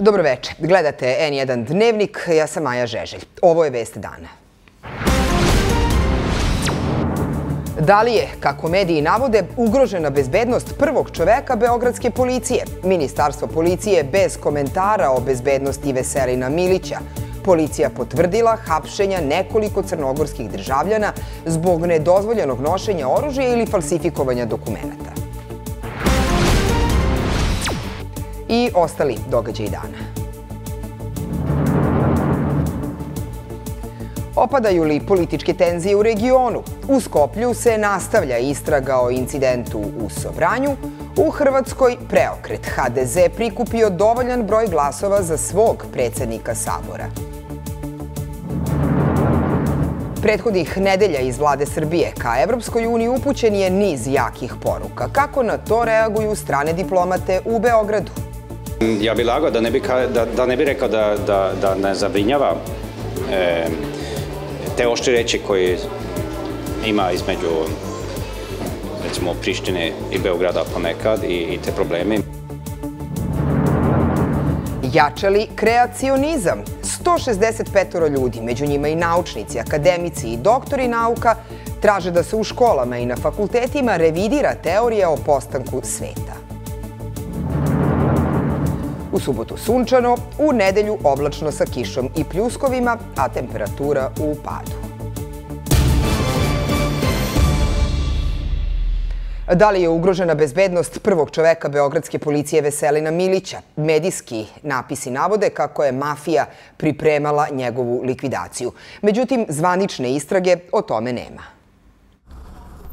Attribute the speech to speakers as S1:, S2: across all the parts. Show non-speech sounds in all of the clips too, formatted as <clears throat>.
S1: Dobroveče. Gledate N1 Dnevnik, ja sam Maja Žeželj. Ovo je Vest dana. Da li je, kako mediji navode, ugrožena bezbednost prvog čoveka Beogradske policije? Ministarstvo policije bez komentara o bezbednosti Veselina Milića. Policija potvrdila hapšenja nekoliko crnogorskih državljana zbog nedozvoljenog nošenja oružja ili falsifikovanja dokumenta. I ostali događaj dana. Opadaju li političke tenzije u regionu? U Skoplju se nastavlja istraga o incidentu u Sobranju. U Hrvatskoj preokret HDZ prikupio dovoljan broj glasova za svog predsednika Sabora. Prethodnih nedelja iz vlade Srbije ka Evropskoj uniji upućen je niz jakih poruka. Kako na to reaguju strane diplomate u Beogradu?
S2: Ja bih lagao da ne bi, da, da ne bi rekao da, da, da ne zabrinjava e, te oštri reči koje ima između recimo Prištine i Beograda ponekad i, i te probleme.
S1: Jačali kreacionizam. 165 ljudi, među njima i naučnici, akademici i doktori nauka, traže da se u školama i na fakultetima revidira teorija o postanku sveta. U subotu sunčano, u nedelju oblačno sa kišom i pljuskovima, a temperatura u padu. Da li je ugrožena bezbednost prvog čoveka Beogradske policije Veselina Milića? Medijski napisi navode kako je mafija pripremala njegovu likvidaciju. Međutim, zvanične istrage o tome nema.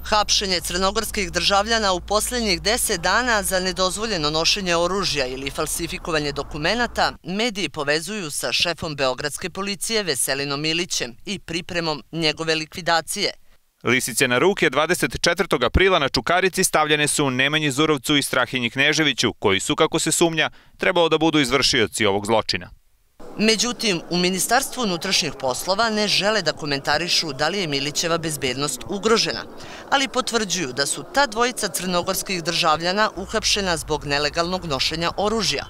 S3: Hapšenje crnogorskih državljana u posljednjih deset dana za nedozvoljeno nošenje oružja ili falsifikovanje dokumenta mediji povezuju sa šefom Beogradske policije Veselinom Milićem i pripremom njegove likvidacije –
S4: Lisice na ruke 24. aprila na Čukarici stavljene su Nemanji Zurovcu i Strahinji Kneževiću, koji su, kako se sumnja, trebalo da budu izvršioci ovog zločina.
S3: Međutim, u Ministarstvu unutrašnjih poslova ne žele da komentarišu da li je Milićeva bezbednost ugrožena, ali potvrđuju da su ta dvojica crnogorskih državljana uhapšena zbog nelegalnog nošenja oružja.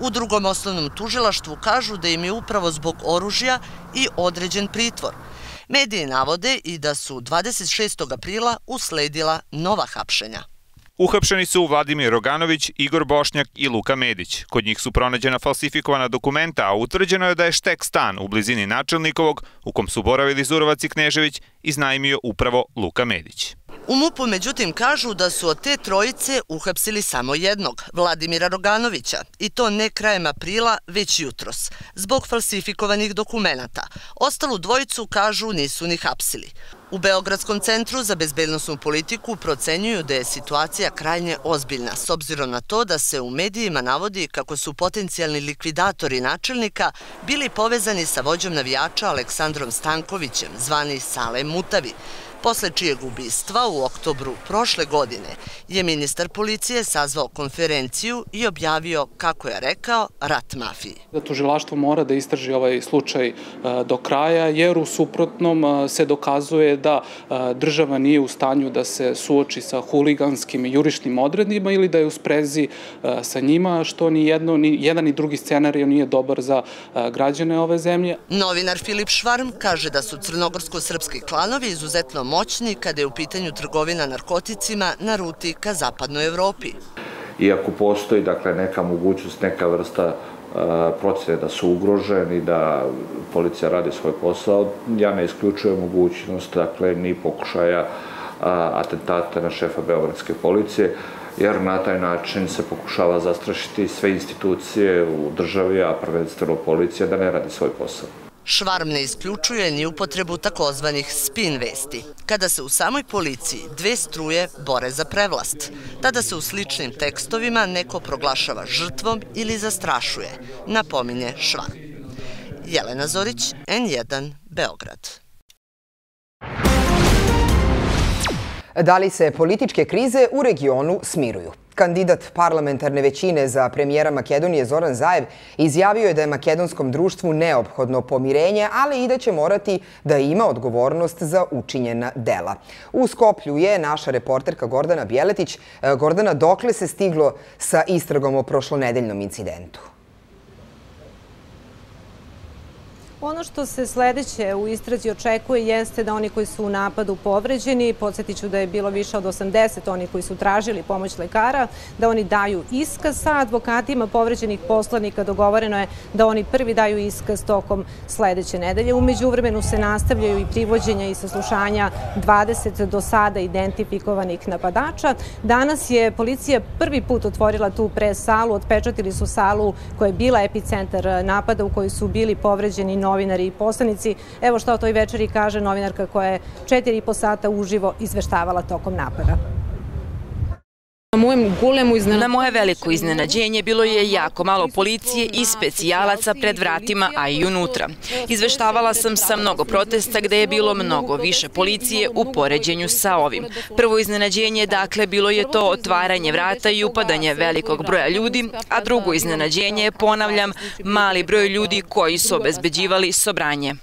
S3: U drugom osnovnom tužilaštvu kažu da im je upravo zbog oružja i određen pritvor – Medije navode i da su 26. aprila usledila nova hapšenja.
S4: Uhapšeni su Vladimir Roganović, Igor Bošnjak i Luka Medić. Kod njih su pronađena falsifikovana dokumenta, a utvrđeno je da je štek stan u blizini načelnikovog, u kom su boravili Zurovac i Knežević, iznajmio upravo Luka Medić.
S3: U MUP-u međutim kažu da su od te trojice uhapsili samo jednog, Vladimira Roganovića, i to ne krajem aprila, već jutros, zbog falsifikovanih dokumenta. Ostalu dvojicu, kažu, nisu ni hapsili. U Beogradskom centru za bezbednostnu politiku procenjuju da je situacija krajnje ozbiljna, s obzirom na to da se u medijima navodi kako su potencijalni likvidatori načelnika bili povezani sa vođom navijača Aleksandrom Stankovićem, zvani Sale Mutavi, posle čijeg ubistva u oktobru prošle godine je ministar policije sazvao konferenciju i objavio, kako je rekao, rat mafiji.
S5: Da tužilaštvo mora da istraži ovaj slučaj e, do kraja, jer u suprotnom e, se dokazuje da e, država nije u stanju da se suoči sa huliganskim i jurišnim odrednima ili da je u sprezi sa njima, što ni, jedno, ni jedan i drugi scenarij nije dobar za građane ove zemlje.
S3: Novinar Filip Švarm kaže da su crnogorsko-srpski klanovi izuzetno moćni kada je u pitanju trgovina narkoticima na ruti ka zapadnoj Evropi.
S6: Iako postoji dakle, neka mogućnost, neka vrsta e, procene da su ugroženi, da policija radi svoj posao, ja ne isključujem mogućnost dakle, ni pokušaja atentata na šefa Beogradske policije, jer na taj način se pokušava zastrašiti sve institucije u državi, a prvenstveno policija, da ne radi svoj posao.
S3: Švarm ne isključuje ni upotrebu takozvanih spin vesti, kada se u samoj policiji dve struje bore za prevlast. Tada se u sličnim tekstovima neko proglašava žrtvom ili zastrašuje, napominje Švarm. Jelena Zorić, N1, Beograd.
S1: Da li se političke krize u regionu smiruju? Kandidat parlamentarne većine za premijera Makedonije Zoran Zajev izjavio je da je makedonskom društvu neophodno pomirenje, ali i da će morati da ima odgovornost za učinjena dela. U Skoplju je naša reporterka Gordana Bjeletić. Gordana, dokle se stiglo sa istragom o prošlonedeljnom incidentu?
S7: Ono što se sledeće u istrazi očekuje jeste da oni koji su u napadu povređeni, podsjetit ću da je bilo više od 80 oni koji su tražili pomoć lekara, da oni daju iskaz sa advokatima povređenih poslanika. Dogovoreno je da oni prvi daju iskaz tokom sledeće nedelje. Umeđu vremenu se nastavljaju i privođenja i saslušanja 20 do sada identifikovanih napadača. Danas je policija prvi put otvorila tu pres salu, otpečatili su salu koja je bila epicentar napada u kojoj su bili povređeni novi novinari i poslanici. Evo što o toj večeri kaže novinarka koja je četiri i po sata uživo izveštavala tokom napada.
S8: Na moje veliko iznenađenje bilo je jako malo policije i specijalaca pred vratima, a i unutra. Izveštavala sam sa mnogo protesta gde je bilo mnogo više policije u poređenju sa ovim. Prvo iznenađenje, dakle, bilo je to otvaranje vrata i upadanje velikog broja ljudi, a drugo iznenađenje je, ponavljam, mali broj ljudi koji su obezbeđivali sobranje.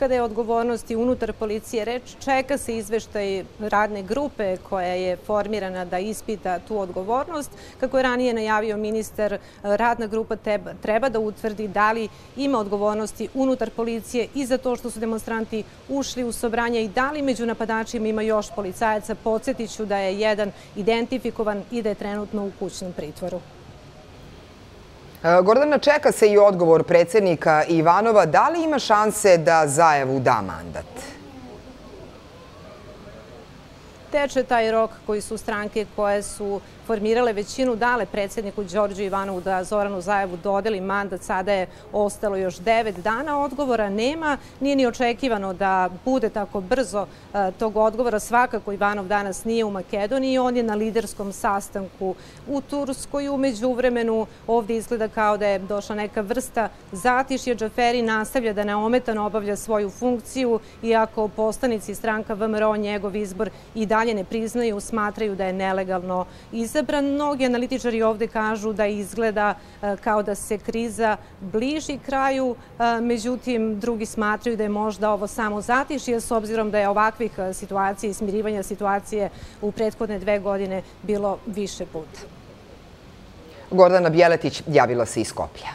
S7: Kada je odgovornosti unutar policije reč, čeka se izveštaj radne grupe koja je formirana da ispita tu odgovornost. Kako je ranije najavio ministar, radna grupa treba da utvrdi da li ima odgovornosti unutar policije i za to što su demonstranti ušli u sobranje i da li među napadačima ima još policajaca. Podsjetiću da je jedan identifikovan i da je trenutno u kućnom pritvoru.
S1: E, Gordana, čeka se i odgovor predsednika Ivanova. Da li ima šanse da Zajevu da mandat?
S7: Teče taj rok koji su stranke koje su formirale većinu dale predsedniku Đorđu Ivanovu da Zoranu Zajevu dodeli mandat. Sada je ostalo još devet dana. Odgovora nema. Nije ni očekivano da bude tako brzo e, tog odgovora. Svakako Ivanov danas nije u Makedoniji. On je na liderskom sastanku u Turskoj. Umeđu vremenu ovde izgleda kao da je došla neka vrsta zatišja. Džaferi nastavlja da neometano obavlja svoju funkciju, iako postanici stranka VMRO njegov izbor i dalje ne priznaju, smatraju da je nelegalno izabran izabran. Mnogi analitičari ovde kažu da izgleda e, kao da se kriza bliži kraju, e, međutim drugi smatraju da je možda ovo samo zatišje s obzirom da je ovakvih e, situacija i smirivanja situacije u prethodne dve godine bilo više puta.
S1: Gordana Bjeletić javila se iz Skoplja.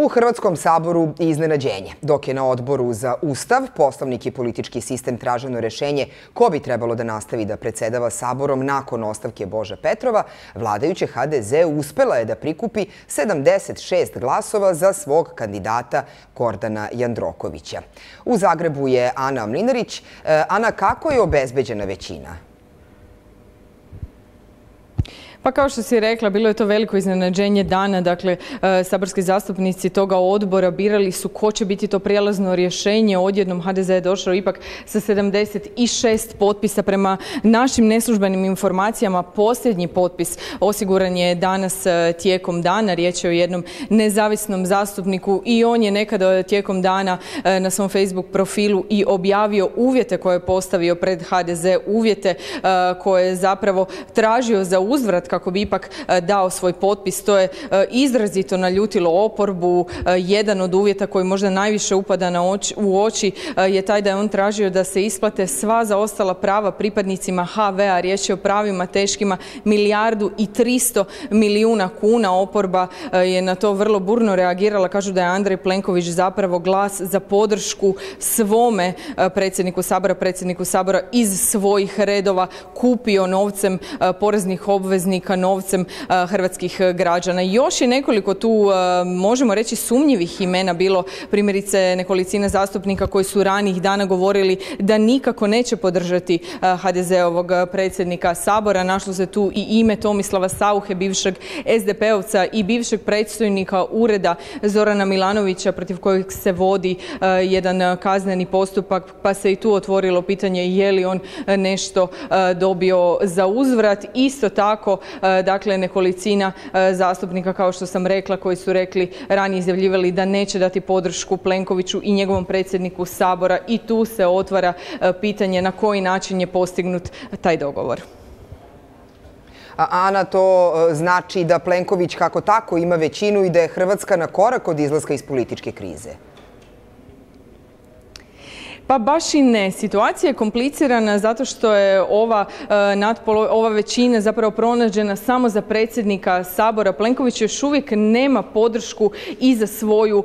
S1: U Hrvatskom saboru iznenađenje, dok je na odboru za Ustav, poslovnik i politički sistem traženo rešenje ko bi trebalo da nastavi da predsedava saborom nakon ostavke Boža Petrova, vladajuće HDZ uspela je da prikupi 76 glasova za svog kandidata Gordana Jandrokovića. U Zagrebu je Ana Mlinarić. E, Ana, kako je obezbeđena većina?
S9: Pa kao što si rekla, bilo je to veliko iznenađenje dana, dakle, e, saborski zastupnici toga odbora birali su ko će biti to prijelazno rješenje. Odjednom HDZ je došao ipak sa 76 potpisa prema našim neslužbenim informacijama. Posljednji potpis osiguran je danas e, tijekom dana. Riječ je o jednom nezavisnom zastupniku i on je nekada tijekom dana e, na svom Facebook profilu i objavio uvjete koje je postavio pred HDZ, uvjete koje je zapravo tražio za uzvrat kako bi ipak e, dao svoj potpis. To je e, izrazito naljutilo oporbu. E, jedan od uvjeta koji možda najviše upada na oči, u oči je taj da je on tražio da se isplate sva zaostala prava pripadnicima HV-a. Riječ je o pravima teškima milijardu i 300 milijuna kuna. Oporba je na to vrlo burno reagirala. Kažu da je Andrej Plenković zapravo glas za podršku svome predsjedniku Sabora, predsjedniku Sabora iz svojih redova kupio novcem poreznih obveznika obveznika novcem hrvatskih građana. Još je nekoliko tu, možemo reći, sumnjivih imena bilo, primjerice nekolicina zastupnika koji su ranih dana govorili da nikako neće podržati HDZ-ovog predsjednika Sabora. Našlo se tu i ime Tomislava Sauhe, bivšeg SDP-ovca i bivšeg predstojnika ureda Zorana Milanovića protiv kojeg se vodi jedan kazneni postupak, pa se i tu otvorilo pitanje je li on nešto dobio za uzvrat. Isto tako dakle nekolicina e, zastupnika kao što sam rekla koji su rekli ranije izjavljivali da neće dati podršku Plenkoviću i njegovom predsjedniku Sabora i tu se otvara e, pitanje na koji način je postignut taj dogovor.
S1: Ana, to znači da Plenković kako tako ima većinu i da je Hrvatska na korak od izlaska iz političke krize.
S9: Pa baš i ne. Situacija je komplicirana zato što je ova, ova većina zapravo pronađena samo za predsjednika Sabora. Plenković još uvijek nema podršku i za svoju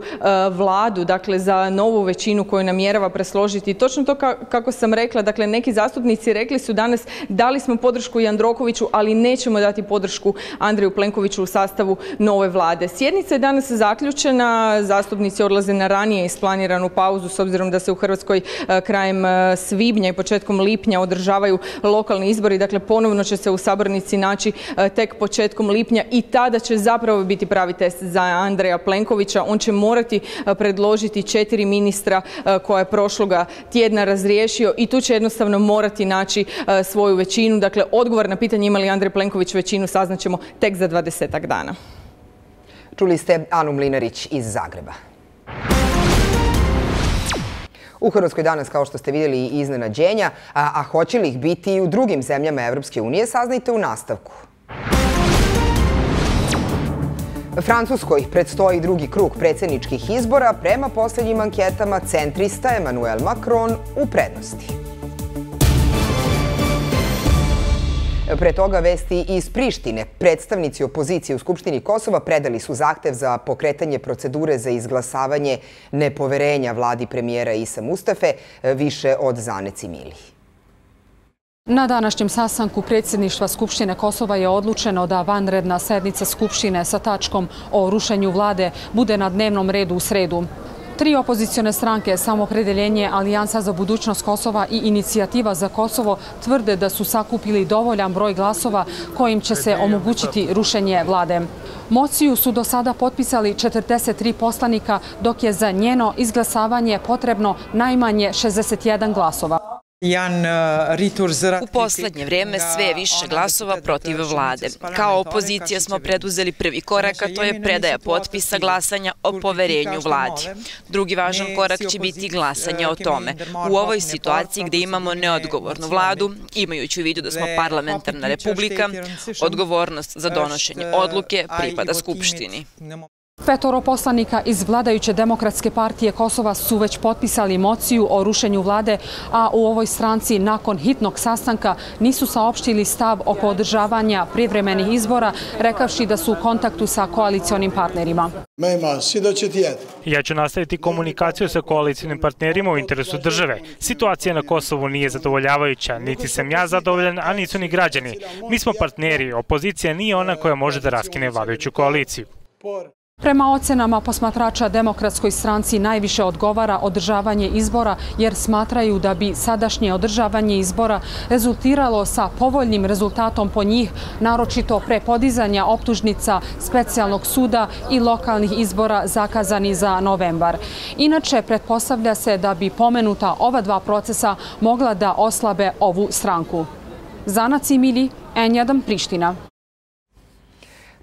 S9: vladu, dakle za novu većinu koju namjerava presložiti. Točno to kako sam rekla, dakle neki zastupnici rekli su danas dali smo podršku Jandrokoviću, ali nećemo dati podršku Andreju Plenkoviću u sastavu nove vlade. Sjednica je danas zaključena, zastupnici odlaze na ranije isplaniranu pauzu s obzirom da se u Hrvatskoj e, krajem e, svibnja i početkom lipnja održavaju lokalni izbori, dakle ponovno će se u sabornici naći e, tek početkom lipnja i tada će zapravo biti pravi test za Andreja Plenkovića. On će morati predložiti četiri ministra koja je prošloga tjedna razriješio i tu će jednostavno morati naći svoju većinu. Dakle, odgovor na pitanje ima li Andrej Plenković većinu saznaćemo tek za 20 dana.
S1: Čuli ste Anu Mlinarić iz Zagreba. U Hrvatskoj danas, kao što ste vidjeli, iznenađenja, a, a hoće li ih biti i u drugim zemljama Evropske unije, saznajte u nastavku. Francuskoj predstoji drugi krug predsjedničkih izbora. Prema posljednjim anketama centrista Emmanuel Macron u prednosti. Pre toga vesti iz Prištine. Predstavnici opozicije u Skupštini Kosova predali su zahtev za pokretanje procedure za izglasavanje nepoverenja vladi premijera Isa Mustafe više od Zaneci Mili.
S10: Na današnjem sastanku predsjedništva Skupštine Kosova je odlučeno da vanredna sednica Skupštine sa tačkom o rušenju vlade bude na dnevnom redu u sredu. Tri opozicione stranke, samopredeljenje Alijansa za budućnost Kosova i Inicijativa za Kosovo tvrde da su sakupili dovoljan broj glasova kojim će se omogućiti rušenje vlade. Mociju su do sada potpisali 43 poslanika, dok je za njeno izglasavanje potrebno najmanje 61 glasova.
S8: Uh, U poslednje vrijeme sve više glasova protiv vlade. Kao opozicija smo preduzeli prvi korak, a to je predaja potpisa glasanja o poverenju vladi. Drugi važan korak će biti glasanje o tome. U ovoj situaciji gdje imamo neodgovornu vladu, imajući u vidu da smo parlamentarna republika, odgovornost za donošenje odluke pripada Skupštini.
S10: Petoro poslanika iz vladajuće demokratske partije Kosova su već potpisali mociju o rušenju vlade, a u ovoj stranci nakon hitnog sastanka nisu saopštili stav oko održavanja privremenih izbora, rekavši da su u kontaktu sa koalicijonim partnerima.
S11: Ja ću nastaviti komunikaciju sa koalicijonim partnerima u interesu države. Situacija na Kosovu nije zadovoljavajuća, niti sam ja zadovoljan, a nisu ni građani. Mi smo partneri, opozicija nije ona koja može da raskine vladajuću koaliciju.
S10: Prema ocenama posmatrača demokratskoj stranci najviše odgovara održavanje izbora jer smatraju da bi sadašnje održavanje izbora rezultiralo sa povoljnim rezultatom po njih, naročito pre podizanja optužnica specijalnog suda i lokalnih izbora zakazani za novembar. Inače, pretpostavlja se da bi pomenuta ova dva procesa mogla da oslabe ovu stranku. Zana Cimili, N1 Priština.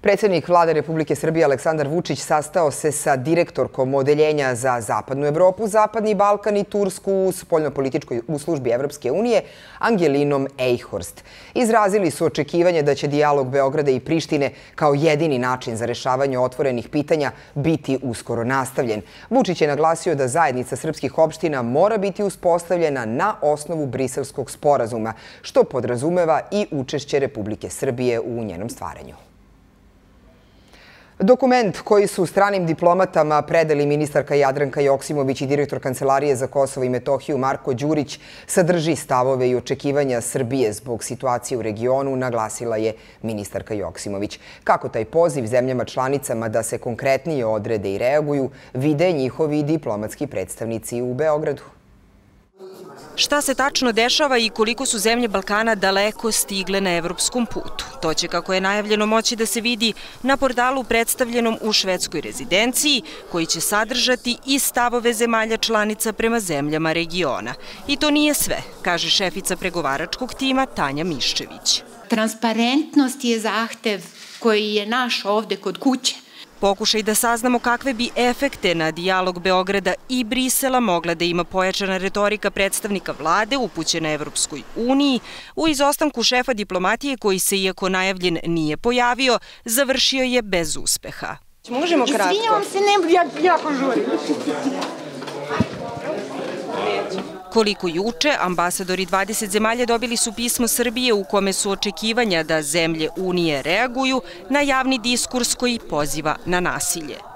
S1: Predsjednik vlade Republike Srbije Aleksandar Vučić sastao se sa direktorkom odeljenja za Zapadnu Evropu, Zapadni Balkan i Tursku u spoljnopolitičkoj službi Evropske unije Angelinom Eichhorst. Izrazili su očekivanje da će dijalog Beograda i Prištine kao jedini način za rešavanje otvorenih pitanja biti uskoro nastavljen. Vučić je naglasio da zajednica srpskih opština mora biti uspostavljena na osnovu briselskog sporazuma, što podrazumeva i učešće Republike Srbije u njenom stvaranju. Dokument koji su stranim diplomatama predali ministarka Jadranka Joksimović i direktor Kancelarije za Kosovo i Metohiju Marko Đurić sadrži stavove i očekivanja Srbije zbog situacije u regionu, naglasila je ministarka Joksimović. Kako taj poziv zemljama članicama da se konkretnije odrede i reaguju, vide njihovi diplomatski predstavnici u Beogradu.
S8: Šta se tačno dešava i koliko su zemlje Balkana daleko stigle na evropskom putu? To će, kako je najavljeno, moći da se vidi na portalu predstavljenom u švedskoj rezidenciji, koji će sadržati i stavove zemalja članica prema zemljama regiona. I to nije sve, kaže šefica pregovaračkog tima Tanja Miščević.
S12: Transparentnost je zahtev koji je naš ovde kod kuće
S8: Pokušaj da saznamo kakve bi efekte na dijalog Beograda i Brisela mogla da ima pojačana retorika predstavnika vlade upućena Evropskoj uniji u izostanku šefa diplomatije koji se, iako najavljen, nije pojavio, završio je bez uspeha.
S12: Možemo kratko. Izvinjavam se, ne, ja jako žurim.
S13: Koliko juče, ambasadori 20 zemalja dobili su pismo Srbije u kome su očekivanja da zemlje Unije reaguju na javni diskurs koji poziva na nasilje.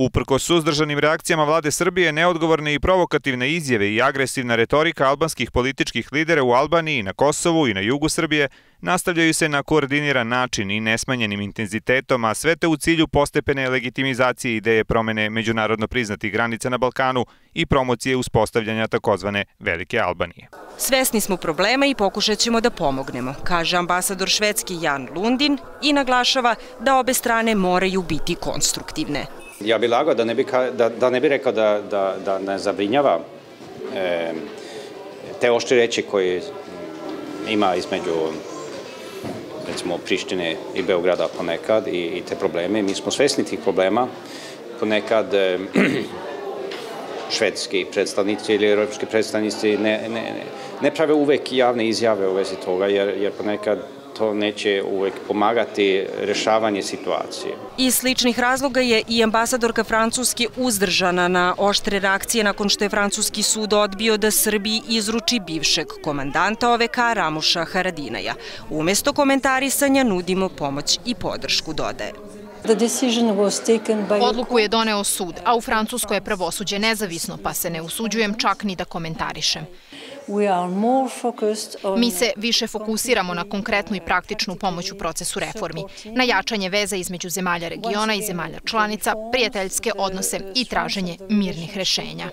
S4: Uprko suzdržanim reakcijama vlade Srbije, neodgovorne i provokativne izjave i agresivna retorika albanskih političkih lidera u Albaniji, na Kosovu i na jugu Srbije nastavljaju se na koordiniran način i nesmanjenim intenzitetom, a sve te u cilju postepene legitimizacije ideje promene međunarodno priznatih granica na Balkanu i promocije uspostavljanja takozvane Velike Albanije.
S13: Svesni smo problema i pokušat ćemo da pomognemo, kaže ambasador švedski Jan Lundin i naglašava da obe strane moraju biti konstruktivne.
S2: Ja bih lagao da ne bi, da, da ne bi rekao da, da, da ne zabrinjava e, te oštri reči koje ima između recimo Prištine i Beograda ponekad i, i te probleme. Mi smo svesni tih problema. Ponekad e, <clears throat> švedski predstavnici ili evropski predstavnici ne, ne, ne prave uvek javne izjave u vezi toga, jer, jer ponekad to neće uvek pomagati rešavanje situacije.
S13: Iz sličnih razloga je i ambasadorka Francuske uzdržana na oštre reakcije nakon što je Francuski sud odbio da Srbiji izruči bivšeg komandanta OVK Ramuša Haradinaja. Umesto komentarisanja nudimo pomoć i podršku, dodaje.
S14: Odluku je doneo sud, a u Francuskoj je pravosuđe nezavisno, pa se ne usuđujem čak ni da komentarišem. Mi se više fokusiramo na konkretnu i praktičnu pomoć u procesu reformi, na jačanje veza između zemalja regiona i zemalja članica, prijateljske odnose i traženje mirnih rešenja.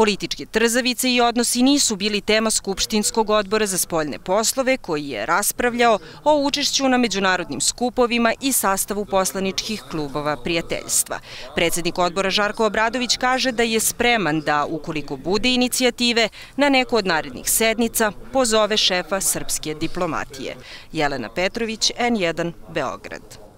S13: Političke trzavice i odnosi nisu bili tema Skupštinskog odbora za spoljne poslove koji je raspravljao o učešću na međunarodnim skupovima i sastavu poslaničkih klubova prijateljstva. Predsednik odbora Žarko Obradović kaže da je spreman da, ukoliko bude inicijative, na neku od narednih sednica pozove šefa srpske diplomatije. Jelena Petrović, N1, Beograd.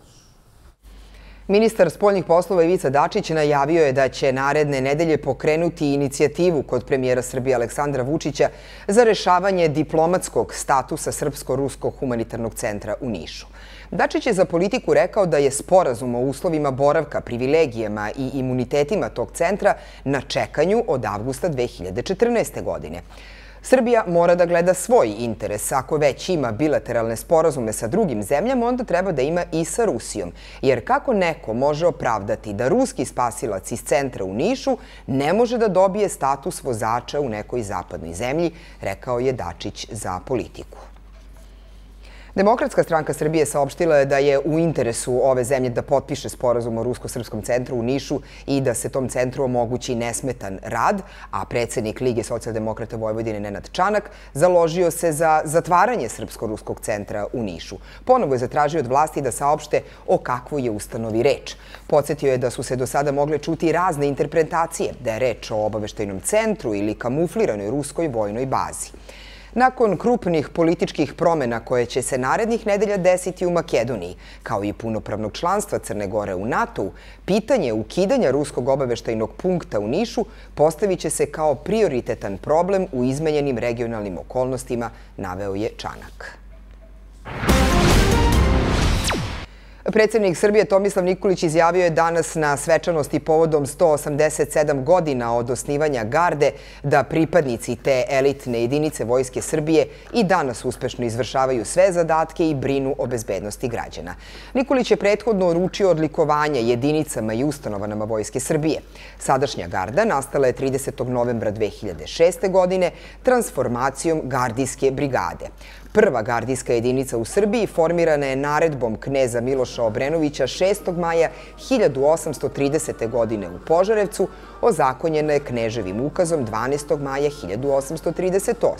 S1: Ministar spoljnih poslova Ivica Dačić najavio je da će naredne nedelje pokrenuti inicijativu kod premijera Srbije Aleksandra Vučića za rešavanje diplomatskog statusa Srpsko-Ruskog humanitarnog centra u Nišu. Dačić je za politiku rekao da je sporazum o uslovima boravka, privilegijama i imunitetima tog centra na čekanju od avgusta 2014. godine. Srbija mora da gleda svoj interes. Ako već ima bilateralne sporazume sa drugim zemljama, onda treba da ima i sa Rusijom. Jer kako neko može opravdati da ruski spasilac iz centra u Nišu ne može da dobije status vozača u nekoj zapadnoj zemlji, rekao je Dačić za politiku. Demokratska stranka Srbije saopštila je da je u interesu ove zemlje da potpiše sporazum o Rusko-Srpskom centru u Nišu i da se tom centru omogući nesmetan rad, a predsednik Lige socijaldemokrata Vojvodine Nenad Čanak založio se za zatvaranje Srpsko-Ruskog centra u Nišu. Ponovo je zatražio od vlasti da saopšte o kakvoj je ustanovi reč. Podsjetio je da su se do sada mogle čuti razne interpretacije, da je reč o obaveštajnom centru ili kamufliranoj ruskoj vojnoj bazi. Nakon krupnih političkih promena koje će se narednih nedelja desiti u Makedoniji, kao i punopravnog članstva Crne Gore u NATO, pitanje ukidanja ruskog obaveštajnog punkta u Nišu postavit će se kao prioritetan problem u izmenjenim regionalnim okolnostima, naveo je Čanak. Predsednik Srbije Tomislav Nikolić izjavio je danas na svečanosti povodom 187 godina od osnivanja garde da pripadnici te elitne jedinice Vojske Srbije i danas uspešno izvršavaju sve zadatke i brinu o bezbednosti građana. Nikolić je prethodno uručio odlikovanje jedinicama i ustanovama Vojske Srbije. Sadašnja garda nastala je 30. novembra 2006. godine transformacijom gardijske brigade. Prva gardijska jedinica u Srbiji formirana je naredbom kneza Miloša Obrenovića 6. maja 1830. godine u Požarevcu, ozakonjena je kneževim ukazom 12. maja 1838.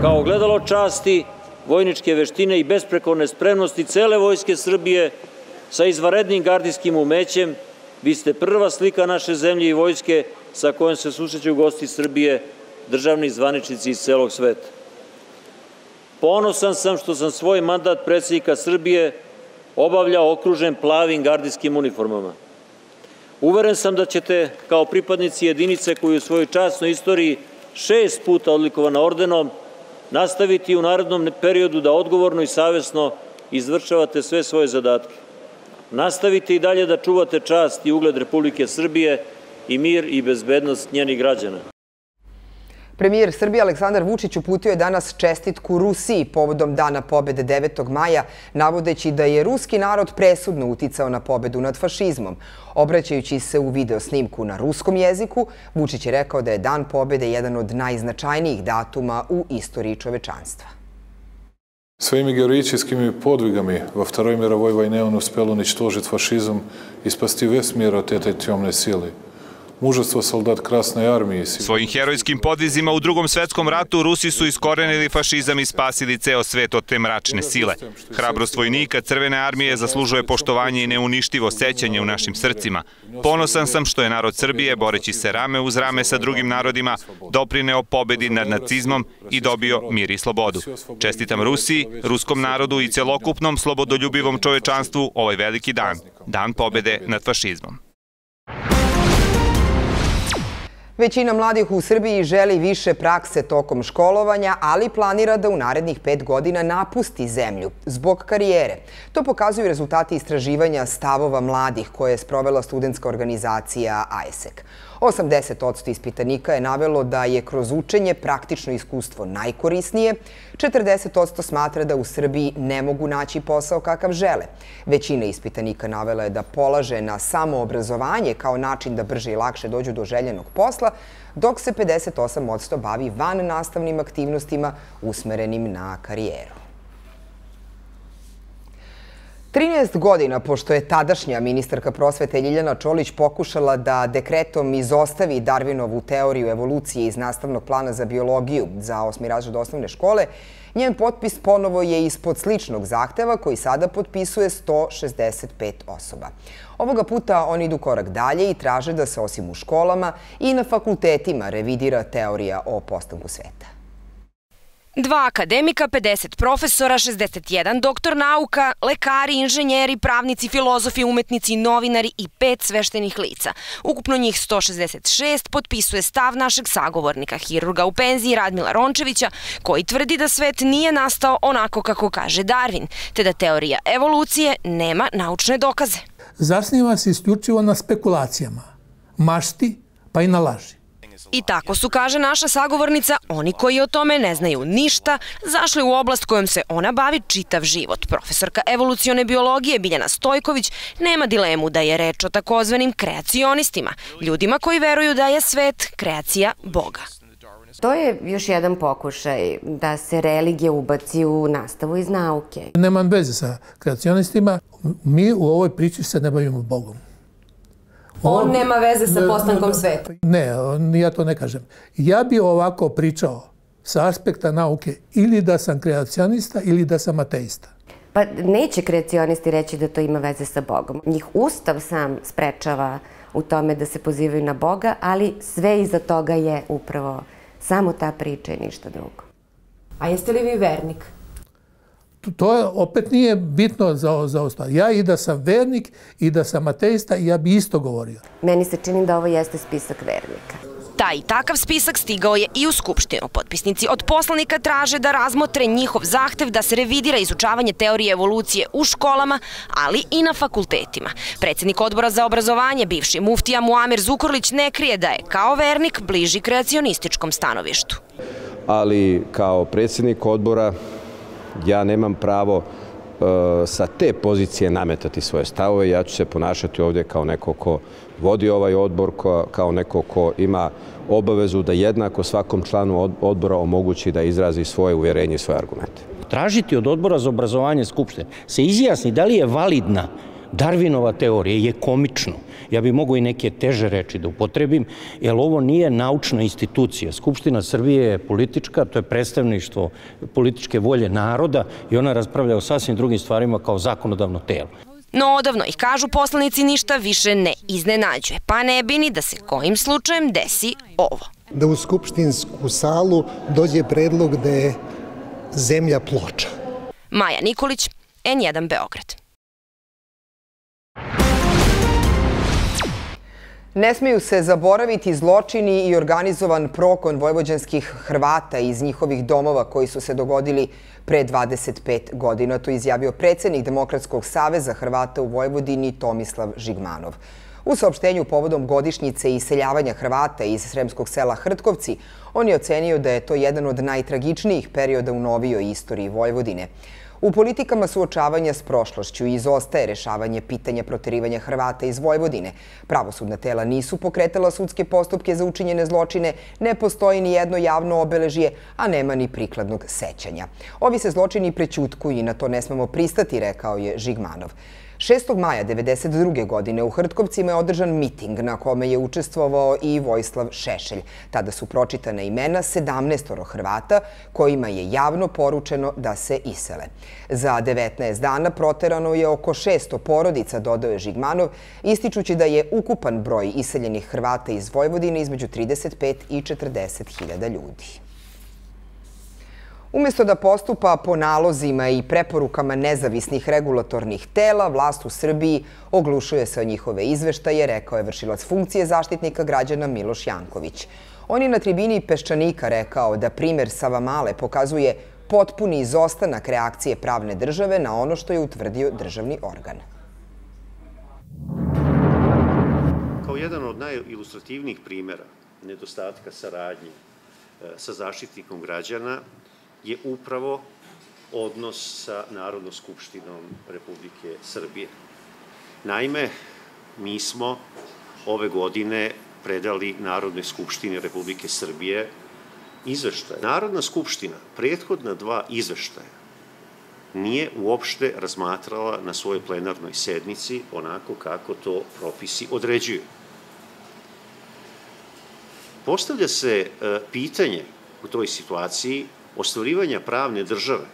S15: Kao gledalo časti, vojničke veštine i besprekorne spremnosti cele vojske Srbije sa izvarednim gardijskim umećem, vi ste prva slika naše zemlje i vojske sa kojom se susreću gosti Srbije državni zvaničnici iz celog sveta. Ponosan sam što sam svoj mandat predsjednika Srbije obavljao okružen plavim gardijskim uniformama. Uveren sam da ćete, kao pripadnici jedinice koji u svojoj časnoj istoriji šest puta odlikovana ordenom, nastaviti u narodnom periodu da odgovorno i savjesno izvršavate sve svoje zadatke. Nastavite i dalje da čuvate čast i ugled Republike Srbije i mir i bezbednost njenih građana.
S1: Premijer Srbije Aleksandar Vučić uputio je danas čestitku Rusiji povodom Dana pobede 9. maja, navodeći da je ruski narod presudno uticao na pobedu nad fašizmom. Obraćajući se u video snimku na ruskom jeziku, Vučić je rekao da je Dan pobede jedan od najznačajnijih datuma u istoriji čovečanstva.
S16: Своими героическими подвигами во Второй мировой войне он успел уничтожить фашизм и спасти весь мир от этой темной силы – mužestvo soldat Krasne armije.
S4: Svojim herojskim podvizima u drugom svetskom ratu Rusi su iskorenili fašizam i spasili ceo svet od te mračne sile. Hrabrost vojnika Crvene armije zaslužuje poštovanje i neuništivo sećanje u našim srcima. Ponosan sam što je narod Srbije, boreći se rame uz rame sa drugim narodima, doprineo pobedi nad nacizmom i dobio mir i slobodu. Čestitam Rusiji, ruskom narodu i celokupnom slobodoljubivom čovečanstvu ovaj veliki dan, dan pobede nad fašizmom.
S1: Većina mladih u Srbiji želi više prakse tokom školovanja, ali planira da u narednih pet godina napusti zemlju zbog karijere. To pokazuju rezultati istraživanja stavova mladih koje je sprovela studentska organizacija AESEC. 80% ispitanika je navelo da je kroz učenje praktično iskustvo najkorisnije, 40% smatra da u Srbiji ne mogu naći posao kakav žele. Većina ispitanika navela je da polaže na samoobrazovanje kao način da brže i lakše dođu do željenog posla, dok se 58% bavi van nastavnim aktivnostima usmerenim na karijeru. 13 godina, pošto je tadašnja ministarka prosvete Ljiljana Čolić pokušala da dekretom izostavi Darwinovu teoriju evolucije iz nastavnog plana za biologiju za osmi razred osnovne škole, njen potpis ponovo je ispod sličnog zahteva koji sada potpisuje 165 osoba. Ovoga puta oni idu korak dalje i traže da se osim u školama i na fakultetima revidira teorija o postanku sveta.
S17: Dva akademika, 50 profesora, 61 doktor nauka, lekari, inženjeri, pravnici, filozofi, umetnici, novinari i pet sveštenih lica. Ukupno njih 166 potpisuje stav našeg sagovornika, hirurga u penziji Radmila Rončevića, koji tvrdi da svet nije nastao onako kako kaže Darwin, te da teorija evolucije nema naučne dokaze.
S18: Zasniva se isključivo na spekulacijama, mašti pa i na laži.
S17: I tako su, kaže naša sagovornica, oni koji o tome ne znaju ništa, zašli u oblast kojom se ona bavi čitav život. Profesorka evolucione biologije Biljana Stojković nema dilemu da je reč o takozvanim kreacionistima, ljudima koji veruju da je svet kreacija Boga.
S19: To je još jedan pokušaj da se religija ubaci u nastavu iz nauke.
S18: Nemam veze sa kreacionistima. Mi u ovoj priči se ne bavimo Bogom.
S19: On nema veze sa postankom sveta.
S18: Ne, ja to ne kažem. Ja bi ovako pričao sa aspekta nauke ili da sam kreacionista ili da sam ateista.
S19: Pa neće kreacionisti reći da to ima veze sa Bogom. Njih Ustav sam sprečava u tome da se pozivaju na Boga, ali sve iza toga je upravo samo ta priča i ništa drugo. A jeste li vi vernik?
S18: To opet nije bitno za, za ostalo. Ja i da sam vernik i da sam ateista, ja bi isto govorio.
S19: Meni se čini da ovo jeste spisak vernika.
S17: Taj takav spisak stigao je i u Skupštinu. Potpisnici od poslanika traže da razmotre njihov zahtev da se revidira izučavanje teorije evolucije u školama, ali i na fakultetima. Predsednik odbora za obrazovanje, bivši muftija Muamir Zukorlić, ne krije da je kao vernik bliži kreacionističkom stanovištu.
S20: Ali kao predsednik odbora ja nemam pravo e, sa te pozicije nametati svoje stavove. Ja ću se ponašati ovdje kao neko ko vodi ovaj odbor, kao neko ko ima obavezu da jednako svakom članu odbora omogući da izrazi svoje uvjerenje i svoje argumente.
S21: Tražiti od odbora za obrazovanje Skupštine se izjasni da li je validna Darwinova teorija je komično. Ja bih mogo i neke teže reči da upotrebim, jer ovo nije naučna institucija. Skupština Srbije je politička, to je predstavništvo političke volje naroda i ona raspravlja o sasvim drugim stvarima kao zakonodavno telo.
S17: No odavno ih kažu poslanici ništa više ne iznenađuje, pa ne bi ni da se kojim slučajem desi ovo.
S22: Da u skupštinsku salu dođe predlog da je zemlja ploča.
S17: Maja Nikolić, N1 Beograd.
S1: Ne smeju se zaboraviti zločini i organizovan prokon vojvođanskih Hrvata iz njihovih domova koji su se dogodili pre 25 godina. To izjavio predsednik Demokratskog saveza Hrvata u Vojvodini Tomislav Žigmanov. U saopštenju povodom godišnjice iseljavanja Hrvata iz sremskog sela Hrtkovci, on je ocenio da je to jedan od najtragičnijih perioda u novijoj istoriji Vojvodine. U politikama suočavanja s prošlošću izostaje rešavanje pitanja proterivanja Hrvata iz Vojvodine. Pravosudna tela nisu pokretala sudske postupke za učinjene zločine, ne postoji ni jedno javno obeležije, a nema ni prikladnog sećanja. Ovi se zločini prećutkuju i na to ne smemo pristati, rekao je Žigmanov. 6. maja 1992. godine u Hrtkovcima je održan miting na kome je učestvovao i Vojislav Šešelj. Tada su pročitana imena 17 Hrvata kojima je javno poručeno da se isele. Za 19 dana proterano je oko 600 porodica, dodao je Žigmanov, ističući da je ukupan broj iseljenih Hrvata iz Vojvodine između 35 i 40 hiljada ljudi. Umesto da postupa po nalozima i preporukama nezavisnih regulatornih tela, vlast u Srbiji oglušuje se o njihove izveštaje, rekao je vršilac funkcije zaštitnika građana Miloš Janković. On je na tribini Peščanika rekao da primer Savamale pokazuje potpuni izostanak reakcije pravne države na ono što je utvrdio državni organ.
S23: Kao jedan od najilustrativnijih primera nedostatka saradnje e, sa zaštitnikom građana je upravo odnos sa Narodnom skupštinom Republike Srbije. Naime, mi smo ove godine predali Narodnoj skupštini Republike Srbije izveštaje. Narodna skupština prethodna dva izveštaja nije uopšte razmatrala na svojoj plenarnoj sednici onako kako to propisi određuju. Postavlja se e, pitanje u toj situaciji ostvarivanja pravne države.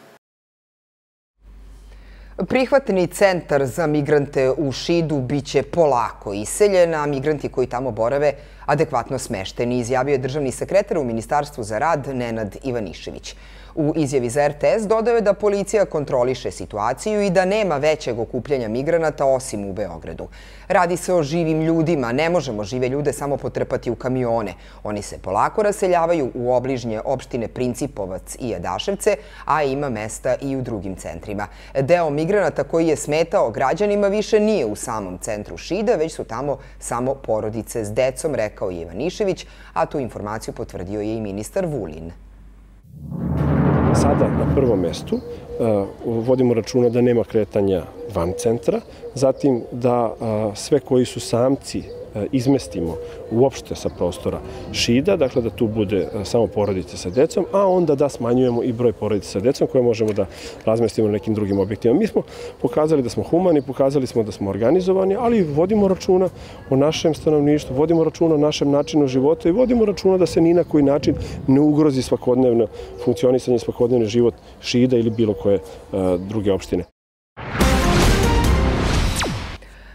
S1: Prihvatni centar za migrante u Šidu biće polako iseljen, a migranti koji tamo borave adekvatno smešteni, izjavio je državni sekretar u Ministarstvu za rad Nenad Ivanišević. U izjavi za RTS dodao je da policija kontroliše situaciju i da nema većeg okupljanja migranata osim u Beogradu. Radi se o živim ljudima, ne možemo žive ljude samo potrpati u kamione. Oni se polako raseljavaju u obližnje opštine Principovac i Jadaševce, a ima mesta i u drugim centrima. Deo migranata koji je smetao građanima više nije u samom centru Šida, već su tamo samo porodice s decom, rekao je Ivanišević, a tu informaciju potvrdio je i ministar Vulin
S24: sada na prvom mestu vodimo računa da nema kretanja van centra, zatim da sve koji su samci izmestimo uopšte sa prostora šida, dakle da tu bude e, samo porodice sa decom, a onda da smanjujemo i broj porodice sa decom koje možemo da razmestimo na nekim drugim objektima. Mi smo pokazali da smo humani, pokazali smo da smo organizovani, ali vodimo računa o našem stanovništvu, vodimo računa o našem načinu života i vodimo računa da se ni na koji način ne ugrozi svakodnevno funkcionisanje, svakodnevni život šida ili bilo koje uh, druge opštine.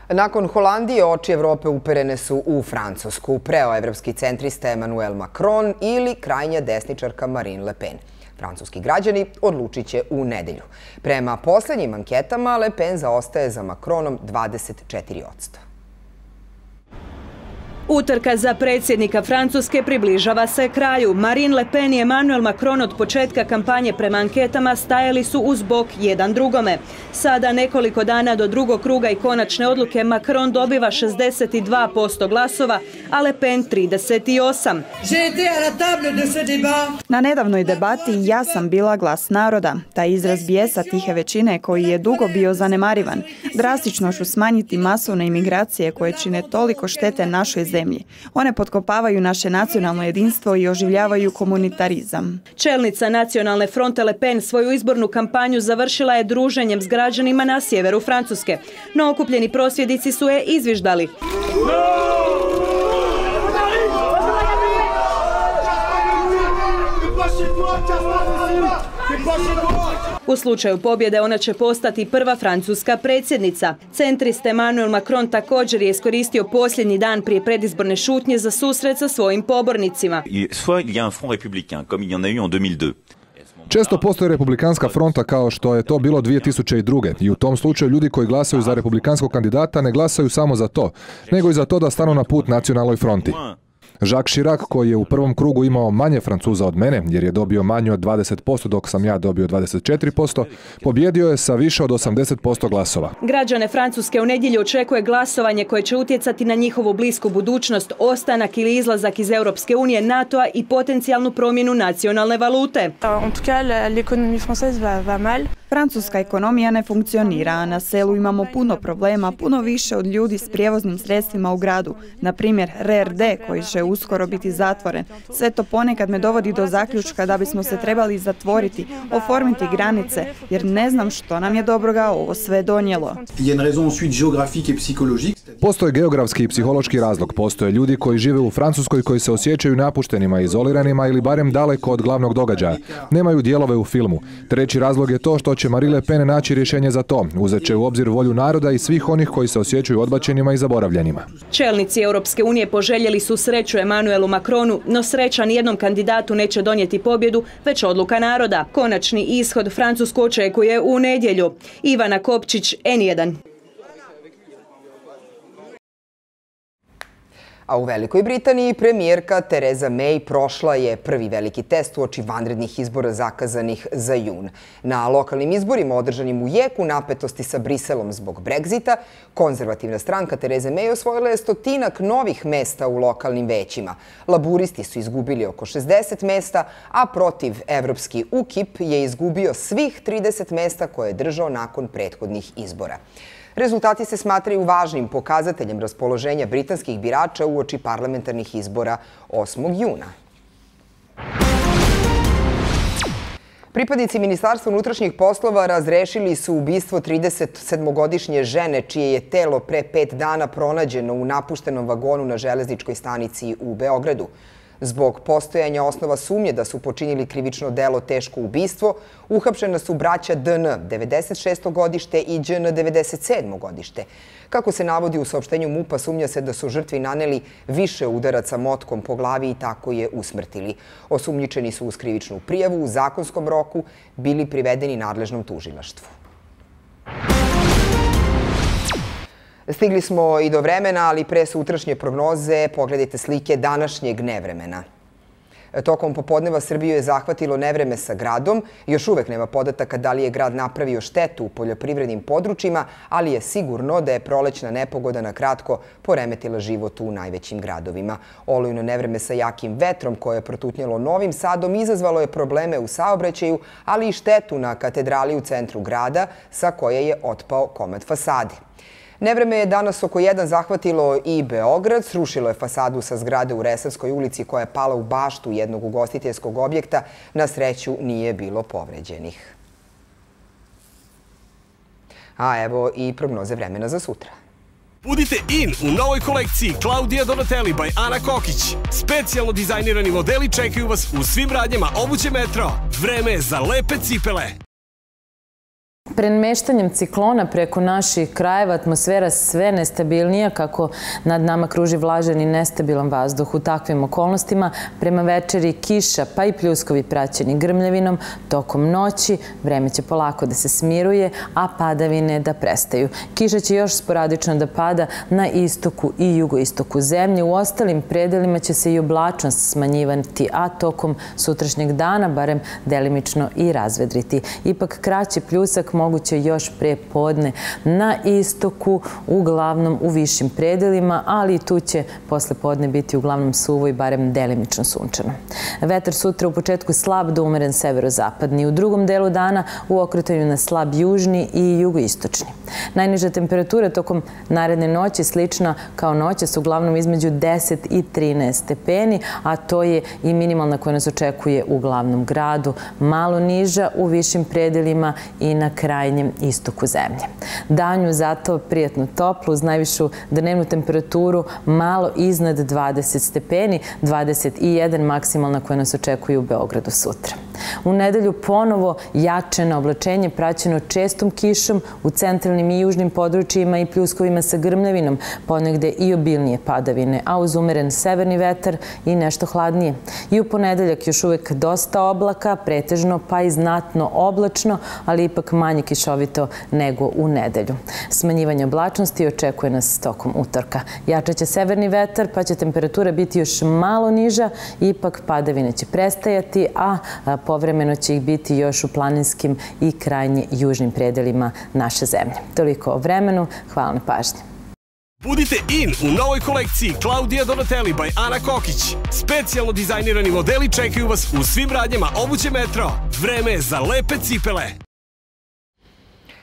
S1: Nakon Holandije oči Evrope uperene su u Francusku, preoevropski centrista Emmanuel Macron ili krajnja desničarka Marine Le Pen. Francuski građani odlučit će u nedelju. Prema poslednjim anketama, Le Pen zaostaje za Macronom 24 odsto.
S25: Utrka za predsjednika Francuske približava se kraju. Marine Le Pen i Emmanuel Macron od početka kampanje prema anketama stajali su uz bok jedan drugome. Sada, nekoliko dana do drugog kruga i konačne odluke, Macron dobiva 62% glasova, a Le Pen 38%.
S26: Na nedavnoj debati ja sam bila glas naroda. Taj izraz bijesa tihe većine koji je dugo bio zanemarivan. Drastično ću smanjiti masovne imigracije koje čine toliko štete našoj zemlji zemlji. One potkopavaju naše nacionalno jedinstvo i oživljavaju komunitarizam.
S25: Čelnica Nacionalne fronte Le Pen svoju izbornu kampanju završila je druženjem s građanima na sjeveru Francuske. No okupljeni prosvjedici su je izviždali. No! U slučaju pobjede ona će postati prva francuska predsjednica. Centrist Emmanuel Macron također je iskoristio posljednji dan prije predizborne šutnje za susret sa svojim pobornicima.
S27: Često postoji republikanska fronta kao što je to bilo 2002. i u tom slučaju ljudi koji glasaju za republikanskog kandidata ne glasaju samo za to, nego i za to da stanu na put nacionalnoj fronti. Jacques Chirac, koji je u prvom krugu imao manje Francuza od mene, jer je dobio manje od 20%, dok sam ja dobio 24%, pobjedio je sa više od 80% glasova.
S25: Građane Francuske u nedjelju očekuje glasovanje koje će utjecati na njihovu blisku budućnost, ostanak ili izlazak iz Europske unije, NATO-a i potencijalnu promjenu nacionalne valute.
S26: En tout cas, l'économie française va, va mal. Francuska ekonomija ne funkcionira, a na selu imamo puno problema, puno više od ljudi s prijevoznim sredstvima u gradu. Na primjer, RRD koji će uskoro biti zatvoren. Sve to ponekad me dovodi do zaključka da bismo se trebali zatvoriti, oformiti granice, jer ne znam što nam je dobroga ovo sve donijelo.
S27: Postoje geografski i psihološki razlog. Postoje ljudi koji žive u Francuskoj koji se osjećaju napuštenima, izoliranima ili barem daleko od glavnog događaja. Nemaju dijelove u filmu. Treći razlog je to što će Marie Le Pen naći rješenje za to. Uzet će u obzir volju naroda i svih onih koji se osjećaju odbačenima i zaboravljenima.
S25: Čelnici Europske unije poželjeli su sreću Emanuelu Macronu, no sreća nijednom kandidatu neće donijeti pobjedu, već odluka naroda. Konačni ishod Francusku očekuje u nedjelju. Ivana Kopčić, N1.
S1: A u Velikoj Britaniji premijerka Tereza May prošla je prvi veliki test u oči vanrednih izbora zakazanih za jun. Na lokalnim izborima održanim u jeku napetosti sa Briselom zbog Brexita, konzervativna stranka Tereza May osvojila je stotinak novih mesta u lokalnim većima. Laburisti su izgubili oko 60 mesta, a protiv Evropski UKIP je izgubio svih 30 mesta koje je držao nakon prethodnih izbora. Rezultati se smatraju važnim pokazateljem raspoloženja britanskih birača u oči parlamentarnih izbora 8. juna. Pripadnici Ministarstva unutrašnjih poslova razrešili su ubistvo 37-godišnje žene čije je telo pre pet dana pronađeno u napuštenom vagonu na železničkoj stanici u Beogradu. Zbog postojanja osnova sumnje da su počinili krivično delo teško ubistvo, uhapšena su braća DN 96. godište i DN 97. godište. Kako se navodi u saopštenju MUPA, sumnja se da su žrtvi naneli više udaraca motkom po glavi i tako je usmrtili. Osumnjičeni su uz krivičnu prijavu u zakonskom roku bili privedeni nadležnom tužilaštvu. Stigli smo i do vremena, ali pre sutrašnje prognoze pogledajte slike današnjeg nevremena. Tokom popodneva Srbiju je zahvatilo nevreme sa gradom. Još uvek nema podataka da li je grad napravio štetu u poljoprivrednim područjima, ali je sigurno da je prolećna nepogoda na kratko poremetila život u najvećim gradovima. Olujno nevreme sa jakim vetrom koje je protutnjalo Novim Sadom izazvalo je probleme u saobraćaju, ali i štetu na katedrali u centru grada sa koje je otpao komad fasade. Nevreme je danas oko jedan zahvatilo i Beograd. Srušilo je fasadu sa zgrade u Resavskoj ulici koja je pala u baštu jednog ugostiteljskog objekta. Na sreću nije bilo povređenih. A evo i prognoze vremena za sutra.
S28: Budite in u novoj kolekciji Claudia Donatelli by Ana Kokić. Specijalno dizajnirani modeli čekaju vas u svim radnjama obuće metro. Vreme je za lepe cipele.
S29: Premeštanjem ciklona preko naših krajeva atmosfera sve nestabilnija kako nad nama kruži vlažan i nestabilan vazduh. U takvim okolnostima prema večeri kiša pa i pljuskovi praćeni grmljavinom tokom noći vreme će polako da se smiruje, a padavine da prestaju. Kiša će još sporadično da pada na istoku i jugoistoku zemlje. U ostalim predelima će se i oblačnost smanjivati, a tokom sutrašnjeg dana barem delimično i razvedriti. Ipak kraći pljusak moguće još pre podne na istoku, uglavnom u višim predelima, ali i tu će posle podne biti uglavnom suvo i barem delimično sunčano. Vetar sutra u početku slab do umeren severozapadni. U drugom delu dana u okretanju na slab južni i jugoistočni. Najniža temperatura tokom naredne noći slična kao noćas uglavnom između 10 i 13 stepeni, a to je i minimalna koja nas očekuje u glavnom gradu. Malo niža u višim predelima i na kraju krajnjem istoku zemlje. Danju zato prijatno toplo uz najvišu dnevnu temperaturu malo iznad 20 stepeni, 21 maksimalna koja nas očekuje u Beogradu sutra. U nedelju ponovo jačeno oblačenje praćeno čestom kišom u centralnim i južnim područjima i pljuskovima sa grmljavinom, ponegde i obilnije padavine, a uz umeren severni vetar i nešto hladnije. I u ponedeljak još uvek dosta oblaka, pretežno pa i znatno oblačno, ali ipak manje kišovito nego u nedelju. Smanjivanje oblačnosti očekuje nas tokom utorka. Jačaće severni vetar, pa će temperatura biti još malo niža, ipak padavine će prestajati, a povremeno će ih biti još u planinskim i krajnje južnim predelima naše zemlje. Toliko o vremenu. Hvala na pažnje.
S28: Budite in u novoj kolekciji Claudia Donatelli by Ana Kokić. Specijalno dizajnirani modeli čekaju vas u svim radnjama obuće Metro. Vreme je za lepe cipele.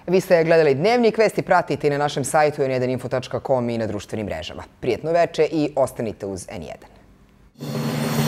S1: Vi ste gledali Dnevnik vesti pratite i na našem sajtu n1info.com i na društvenim mrežama. Prijetno veče i ostanite uz N1.